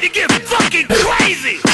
to get fucking crazy.